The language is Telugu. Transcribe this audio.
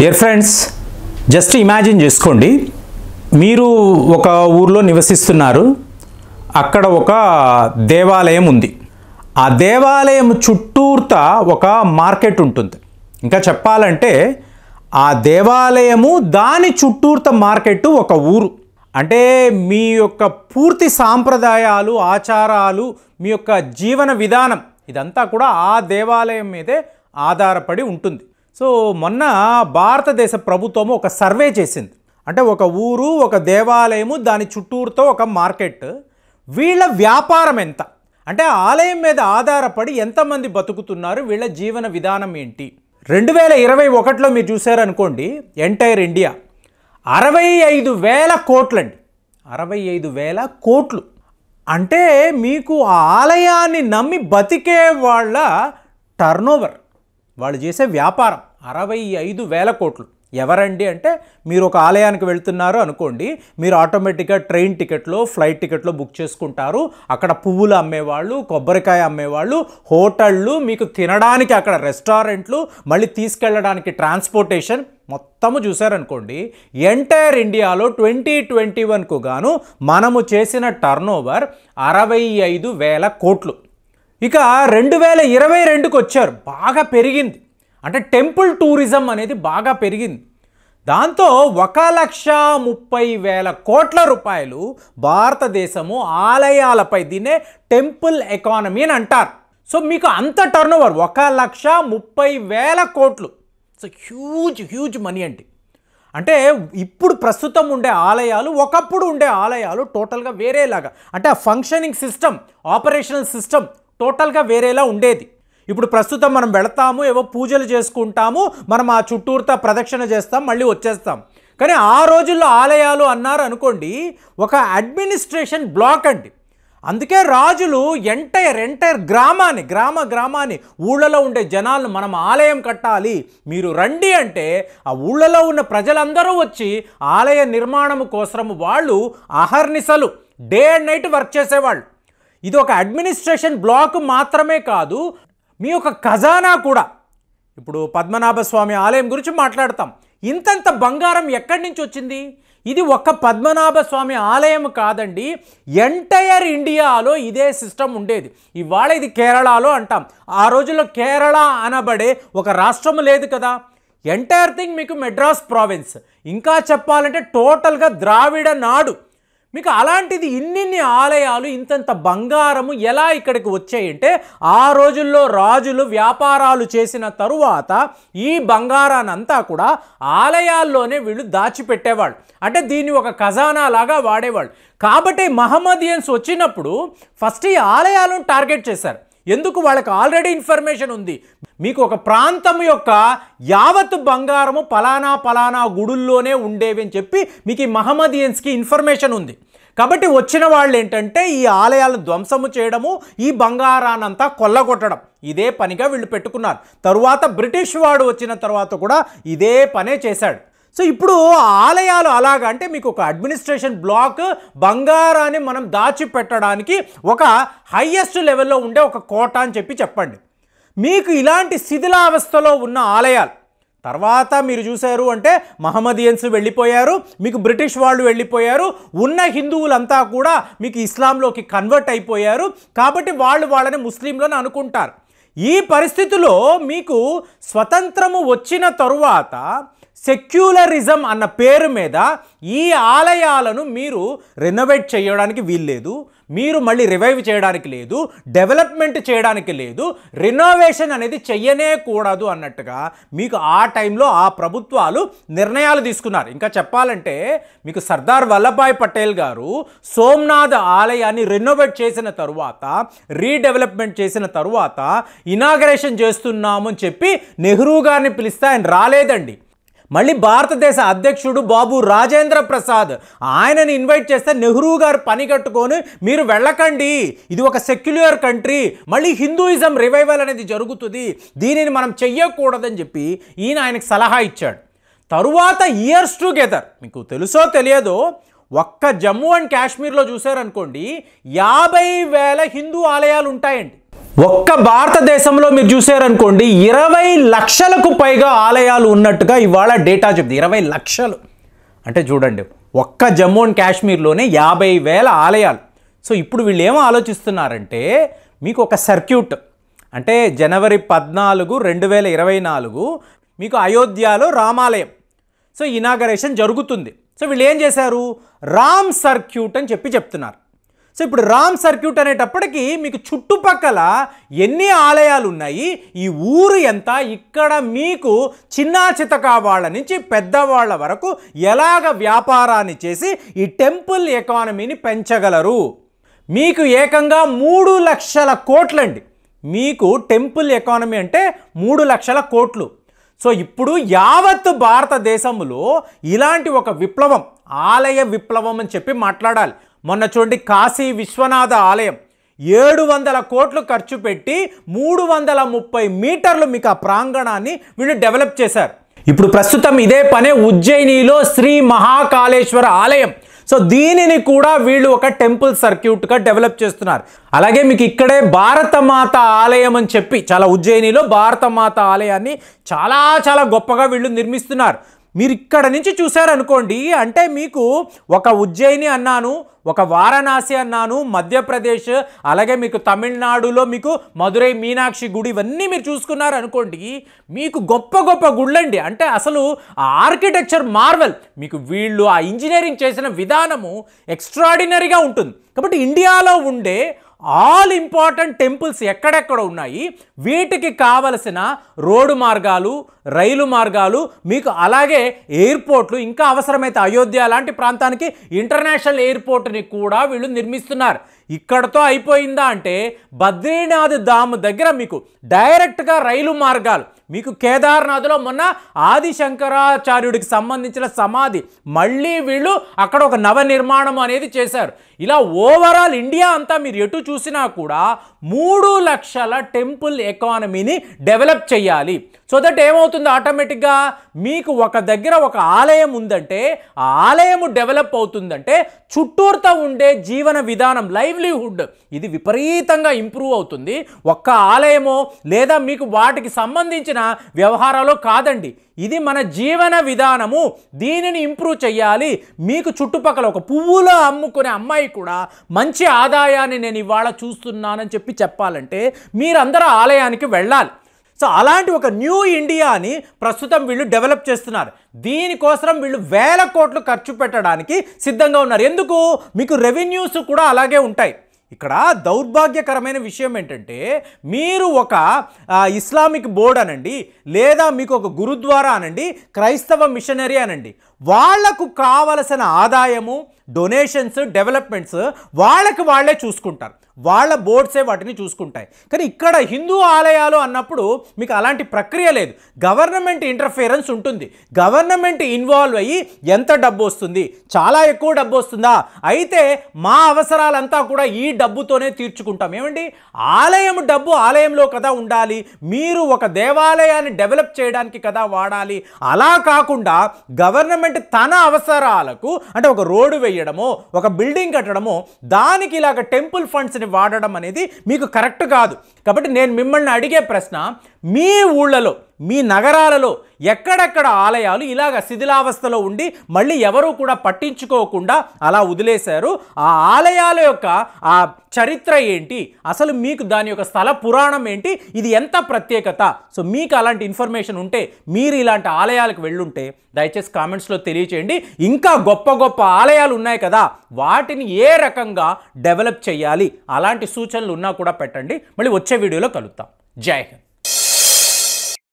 డియర్ ఫ్రెండ్స్ జస్ట్ ఇమాజిన్ చేసుకోండి. మీరు ఒక ఊర్లో నివసిస్తున్నారు. అక్కడ ఒక దేవాలయం ఉంది. ఆ దేవాలయం చుట్టూర్త ఒక మార్కెట్ ఉంటుంది. ఇంకా చెప్పాలంటే ఆ దేవాలయము దాని చుట్టూర్త మార్కెట్ ఒక ఊరు. అంటే మీ యొక్క పూర్తి సాంప్రదాయాలు ఆచారాలు మీ యొక్క జీవన విధానం ఇదంతా కూడా ఆ దేవాలయం మీదే ఆధారపడి ఉంటుంది. సో మొన్న భారతదేశ ప్రభుత్వము ఒక సర్వే చేసింది. అంటే ఒక ఊరు ఒక దేవాలయము దాని చుట్టూరుతో ఒక మార్కెట్. వీళ్ళ వ్యాపారం ఎంత? అంటే ఆలయం మీద ఆధారపడి ఎంతమంది బతుకుతున్నారు? వీళ్ళ జీవన విధానం ఏంటి? రెండు వేల ఇరవై ఒకటిలో మీరు చూసారనుకోండి ఎంటైర్ ఇండియా. అరవై ఐదు వేల కోట్లండి. అరవై ఐదు వేల కోట్లు. అంటే మీకు ఆ ఆలయాన్ని నమ్మి బతికే వాళ్ళ టర్నోవర్ వాళ్ళు చేసే వ్యాపారం. అరవై ఐదు వేల కోట్లు. ఎవరండి అంటే మీరు ఒక ఆలయానికి వెళ్తున్నారు అనుకోండి మీరు ఆటోమేటిక్గా ట్రైన్ టికెట్లో ఫ్లైట్ టికెట్లో బుక్ చేసుకుంటారు. అక్కడ పువ్వులు అమ్మేవాళ్ళు కొబ్బరికాయ అమ్మేవాళ్ళు హోటళ్ళు మీకు తినడానికి అక్కడ రెస్టారెంట్లు మళ్ళీ తీసుకెళ్ళడానికి ట్రాన్స్పోర్టేషన్ మొత్తము చూసారనుకోండి ఎంటైర్ ఇండియాలో ట్వంటీ ట్వంటీ వన్కు గాను మనము చేసిన టర్నోవర్ అరవై ఐదు వేల కోట్లు. ఇక రెండు వేల ఇరవై రెండుకి వచ్చారు. బాగా పెరిగింది. అంటే టెంపుల్ టూరిజం అనేది బాగా పెరిగింది. దాంతో ఒక లక్ష ముప్పై వేల కోట్ల రూపాయలు భారతదేశము ఆలయాలపై దీన్నే టెంపుల్ ఎకానమీ అని అంటారు. సో మీకు అంత టర్న్ ఓవర్ ఒక లక్ష ముప్పై వేల కోట్లు. సో హ్యూజ్ హ్యూజ్ మనీ అండి. అంటే ఇప్పుడు ప్రస్తుతం ఉండే ఆలయాలు ఒకప్పుడు ఉండే ఆలయాలు టోటల్గా వేరేలాగా. అంటే ఆ ఫంక్షనింగ్ సిస్టమ్ ఆపరేషనల్ సిస్టమ్ టోటల్గా వేరేలా ఉండేది. ఇప్పుడు ప్రస్తుతం మనం వెళతాము ఏవో పూజలు చేసుకుంటాము మనం ఆ చుట్టూరుతా ప్రదక్షిణ చేస్తాం మళ్ళీ వచ్చేస్తాం. కానీ ఆ రోజుల్లో ఆలయాలు అన్నారు అనుకోండి ఒక అడ్మినిస్ట్రేషన్ బ్లాక్ అండి. అందుకే రాజులు ఎంటైర్ ఎంటైర్ గ్రామాన్ని గ్రామ గ్రామాన్ని ఊళ్ళలో ఉండే జనాలను మనం ఆలయం కట్టాలి మీరు రండి అంటే ఆ ఊళ్ళలో ఉన్న ప్రజలందరూ వచ్చి ఆలయ నిర్మాణం కోసము వాళ్ళు అహర్నిశలు డే అండ్ నైట్ వర్క్ చేసేవాళ్ళు. ఇది ఒక అడ్మినిస్ట్రేషన్ బ్లాక్ మాత్రమే కాదు మీ యొక్క ఖజానా కూడా. ఇప్పుడు పద్మనాభ స్వామి ఆలయం గురించి మాట్లాడతాం. ఇంతంత బంగారం ఎక్కడి నుంచి వచ్చింది? ఇది ఒక్క పద్మనాభ స్వామి ఆలయం కాదండి. ఎంటైర్ ఇండియాలో ఇదే సిస్టమ్ ఉండేది. ఇవాళ ఇది కేరళలో అంటాం. ఆ రోజుల్లో కేరళ అనబడే ఒక రాష్ట్రం లేదు కదా. ఎంటైర్ థింగ్ మీకు మెడ్రాస్ ప్రావిన్స్ ఇంకా చెప్పాలంటే టోటల్గా ద్రావిడ నాడు. మీకు అలాంటిది ఇన్నిన్ని ఆలయాలు ఇంతంత బంగారము ఎలా ఇక్కడికి వచ్చాయంటే ఆ రోజుల్లో రాజులు వ్యాపారాలు చేసిన తరువాత ఈ బంగారానంతా కూడా ఆలయాల్లోనే వీళ్ళు దాచిపెట్టేవాళ్ళు. అంటే దీన్ని ఒక ఖజానా లాగా వాడేవాళ్ళు. కాబట్టి మహమ్మదియన్స్ వచ్చినప్పుడు ఫస్ట్ ఈ ఆలయాలను టార్గెట్ చేశారు. ఎందుకు వాళ్ళకి ఆల్రెడీ ఇన్ఫర్మేషన్ ఉంది? మీకు ఒక ప్రాంతం యొక్క యావత్ బంగారము పలానా పలానా గుడుల్లోనే ఉండేవి అని చెప్పి మీకు ఈ మహమ్మదియన్స్కి ఇన్ఫర్మేషన్ ఉంది. కాబట్టి వచ్చిన వాళ్ళు ఏంటంటే ఈ ఆలయాలను ధ్వంసము చేయడము ఈ బంగారానంతా కొల్లగొట్టడం. ఇదే పనిగా వీళ్ళు పెట్టుకున్నారు. తరువాత బ్రిటిష్ వాడు వచ్చిన తర్వాత కూడా ఇదే పనే చేశాడు. సో ఇప్పుడు ఆలయాలు అలాగా అంటే మీకు ఒక అడ్మినిస్ట్రేషన్ బ్లాక్ బంగారాన్ని మనం దాచిపెట్టడానికి ఒక హయ్యెస్ట్ లెవెల్లో ఉండే ఒక కోట అని చెప్పి చెప్పండి. మీకు ఇలాంటి శిథిలావస్థలో ఉన్న ఆలయాలు తర్వాత మీరు చూశారు అంటే మహమ్మదియన్స్ వెళ్ళిపోయారు మీకు బ్రిటిష్ వాళ్ళు వెళ్ళిపోయారు ఉన్న హిందువులంతా కూడా మీకు ఇస్లాంలోకి కన్వర్ట్ అయిపోయారు కాబట్టి వాళ్ళు వాళ్ళని ముస్లింలను అనుకుంటారు. ఈ పరిస్థితిలో మీకు స్వతంత్రము వచ్చిన తరువాత సెక్యులరిజం అన్న పేరు మీద ఈ ఆలయాలను మీరు రెనోవేట్ చేయడానికి వీల్లేదు మీరు మళ్ళీ రివైవ్ చేయడానికి లేదు డెవలప్మెంట్ చేయడానికి లేదు రినోవేషన్ అనేది చెయ్యనే కూడదు అన్నట్టుగా మీకు ఆ టైంలో ఆ ప్రభుత్వాలు నిర్ణయాలు తీసుకున్నారు. ఇంకా చెప్పాలంటే మీకు సర్దార్ వల్లభాయ్ పటేల్ గారు సోమనాథ్ ఆలయాన్ని రెనోవేట్ చేసిన తరువాత రీడెవలప్మెంట్ చేసిన తరువాత ఇనాగరేషన్ చేస్తున్నామని చెప్పి నెహ్రూ గారిని పిలిస్తే ఆయన రాలేదండి. మళ్ళీ భారతదేశ అధ్యక్షుడు బాబు రాజేంద్ర ప్రసాద్ ఆయనని ఇన్వైట్ చేస్తే నెహ్రూ గారు పని కట్టుకొని మీరు వెళ్ళకండి. ఇది ఒక సెక్యులర్ కంట్రీ మళ్ళీ హిందూయిజం రివైవల్ అనేది జరుగుతుంది. దీనిని మనం చెయ్యకూడదని చెప్పి ఈయన ఆయనకు సలహా ఇచ్చాడు. తరువాత ఇయర్స్ టుగెదర్ మీకు తెలుసో తెలియదో ఒక్క జమ్మూ అండ్ కాశ్మీర్లో చూసారనుకోండి యాభై వేల హిందూ ఆలయాలు ఉంటాయండి. ఒక్క భారతదేశంలో మీరు చూసారనుకోండి ఇరవై లక్షలకు పైగా ఆలయాలు ఉన్నట్టుగా ఇవాళ డేటా చెప్తుంది. ఇరవై లక్షలు. అంటే చూడండి ఒక్క జమ్మూ అండ్ కాశ్మీర్లోనే యాభై వేల ఆలయాలు. సో ఇప్పుడు వీళ్ళు ఏమో ఆలోచిస్తున్నారంటే మీకు ఒక సర్క్యూట్. అంటే జనవరి పద్నాలుగు రెండు వేల ఇరవై నాలుగు మీకు అయోధ్యలో రామాలయం. సో ఇనాగరేషన్ జరుగుతుంది. సో వీళ్ళు ఏం చేశారు? రామ్ సర్క్యూట్ అని చెప్పి చెప్తున్నారు. సో ఇప్పుడు రామ్ సర్క్యూట్ అనేటప్పటికీ మీకు చుట్టుపక్కల ఎన్ని ఆలయాలు ఉన్నాయి ఈ ఊరు ఎంత? ఇక్కడ మీకు చిన్నా చితకా వాళ్ళ నుంచి పెద్దవాళ్ళ వరకు ఎలాగ వ్యాపారాన్ని చేసి ఈ టెంపుల్ ఎకానమీని పెంచగలరు? మీకు ఏకంగా మూడు లక్షల కోట్లండి. మీకు టెంపుల్ ఎకానమీ అంటే మూడు లక్షల కోట్లు. సో ఇప్పుడు యావత్ భారతదేశంలో ఇలాంటి ఒక విప్లవం ఆలయ విప్లవం అని చెప్పి మాట్లాడాలి. మొన్న చూడండి కాశీ విశ్వనాథ ఆలయం. ఏడు వందల కోట్లు ఖర్చు పెట్టి మూడు వందల ముప్పై మీటర్లు మీకు ఆ ప్రాంగణాన్ని వీళ్ళు డెవలప్ చేశారు. ఇప్పుడు ప్రస్తుతం ఇదే పనే ఉజ్జయినిలో శ్రీ మహాకాళేశ్వర ఆలయం. సో దీనిని కూడా వీళ్ళు ఒక టెంపుల్ సర్క్యూట్గా డెవలప్ చేస్తున్నారు. అలాగే మీకు ఇక్కడే భారతమాత ఆలయం అని చెప్పి చాలా ఉజ్జయినిలో భారతమాత ఆలయాన్ని చాలా చాలా గొప్పగా వీళ్ళు నిర్మిస్తున్నారు. మీరు ఇక్కడ నుంచి చూశారనుకోండి అంటే మీకు ఒక ఉజ్జయిని అన్నాను ఒక వారణాసి అన్నాను మధ్యప్రదేశ్ అలాగే మీకు తమిళనాడులో మీకు మధురై మీనాక్షి గుడి ఇవన్నీ మీరు చూసుకున్నారు అనుకోండి మీకు గొప్ప గొప్ప గుళ్ళండి. అంటే అసలు ఆ ఆర్కిటెక్చర్ మార్వెల్ మీకు వీళ్ళు ఆ ఇంజనీరింగ్ చేసిన విధానము ఎక్స్ట్రాడినరీగా ఉంటుంది. కాబట్టి ఇండియాలో ఉండే ఆల్ ఇంపార్టెంట్ టెంపుల్స్ ఎక్కడెక్కడ ఉన్నాయి? వీటికి కావలసిన రోడ్డు మార్గాలు రైలు మార్గాలు మీకు అలాగే ఎయిర్పోర్ట్లు ఇంకా అవసరమైతే అయోధ్య లాంటి ప్రాంతానికి ఇంటర్నేషనల్ ఎయిర్పోర్ట్ని కూడా వీళ్ళు నిర్మిస్తున్నారు. ఇక్కడతో అయిపోయిందా అంటే బద్రీనాథ్ ధామ్ దగ్గర మీకు డైరెక్ట్గా రైలు మార్గాలు మీకు కేదార్నాథ్లో మొన్న ఆదిశంకరాచార్యుడికి సంబంధించిన సమాధి మళ్ళీ వీళ్ళు అక్కడ ఒక నవ నిర్మాణం అనేది చేశారు. ఇలా ఓవరాల్ ఇండియా అంతా మీరు ఎటు చూసినా కూడా మూడు లక్షల టెంపుల్ ఎకానమీని డెవలప్ చేయాలి. సో దట్ ఏమవుతుంది? ఆటోమేటిక్గా మీకు ఒక దగ్గర ఒక ఆలయం ఉందంటే ఆ ఆలయము డెవలప్ అవుతుందంటే చుట్టూరుతో ఉండే జీవన విధానం లైవ్లీహుడ్ ఇది విపరీతంగా ఇంప్రూవ్ అవుతుంది. ఒక్క ఆలయమో లేదా మీకు వాటికి సంబంధించిన వ్యవహారాలు కాదండి. ఇది మన జీవన విధానము. దీనిని ఇంప్రూవ్ చేయాలి మీకు చుట్టుపక్కల ఒక పువ్వులో అమ్ముకునే అమ్మాయి కూడా మంచి ఆదాయాన్ని నేను ఇవాళ చూస్తున్నానని చెప్పి చెప్పాలంటే మీరందరూ ఆలయానికి వెళ్ళాలి. సో అలాంటి ఒక న్యూ ఇండియాని ప్రస్తుతం వీళ్ళు డెవలప్ చేస్తున్నారు. దీనికోసం వీళ్ళు వేల కోట్లు ఖర్చు పెట్టడానికి సిద్ధంగా ఉన్నారు. ఎందుకు? మీకు రెవెన్యూస్ కూడా అలాగే ఉంటాయి. ఇక్కడ దౌర్భాగ్యకరమైన విషయం ఏంటంటే మీరు ఒక ఇస్లామిక్ బోర్డ్ అనండి లేదా మీకు ఒక గురుద్వారా అనండి క్రైస్తవ మిషనరీ అనండి. వాళ్ళకు కావలసిన ఆదాయము డొనేషన్స్ డెవలప్మెంట్స్ వాళ్ళకి వాళ్ళే చూసుకుంటారు. వాళ్ళ బోర్డ్సే వాటిని చూసుకుంటాయి. కానీ ఇక్కడ హిందూ ఆలయాలు అన్నప్పుడు మీకు అలాంటి ప్రక్రియ లేదు. గవర్నమెంట్ ఇంటర్ఫియరెన్స్ ఉంటుంది. గవర్నమెంట్ ఇన్వాల్వ్ అయ్యి ఎంత డబ్బు వస్తుంది? చాలా ఎక్కువ డబ్బు వస్తుందా? అయితే మా అవసరాలంతా కూడా ఈ డబ్బుతోనే తీర్చుకుంటాం. ఏమండి? ఆలయం డబ్బు ఆలయంలో కదా ఉండాలి. మీరు ఒక దేవాలయాన్ని డెవలప్ చేయడానికి కదా వాడాలి. అలా కాకుండా గవర్నమెంట్ గవర్నమెంట్ తన అవసరాలకు అంటే ఒక రోడ్డు వేయడమో ఒక బిల్డింగ్ కట్టడమో దానికి ఇలాగ టెంపుల్ ఫండ్స్ని వాడడం అనేది మీకు కరెక్ట్ కాదు. కాబట్టి నేను మిమ్మల్ని అడిగే ప్రశ్న మీ ఊళ్ళలో మీ నగరాలలో ఎక్కడెక్కడ ఆలయాలు ఇలాగ శిథిలావస్థలో ఉండి మళ్ళీ ఎవరూ కూడా పట్టించుకోకుండా అలా వదిలేశారు? ఆ ఆలయాల యొక్క ఆ చరిత్ర ఏంటి? అసలు మీకు దాని యొక్క స్థల పురాణం ఏంటి? ఇది ఎంత ప్రత్యేకత? సో మీకు అలాంటి ఇన్ఫర్మేషన్ ఉంటే మీరు ఇలాంటి ఆలయాలకు వెళ్ళుంటే దయచేసి కామెంట్స్లో తెలియచేయండి. ఇంకా గొప్ప గొప్ప ఆలయాలు ఉన్నాయి కదా వాటిని ఏ రకంగా డెవలప్ చేయాలి? అలాంటి సూచనలు ఉన్నా కూడా పెట్టండి. మళ్ళీ వచ్చే వీడియోలో కలుద్దాం. జై హింద్.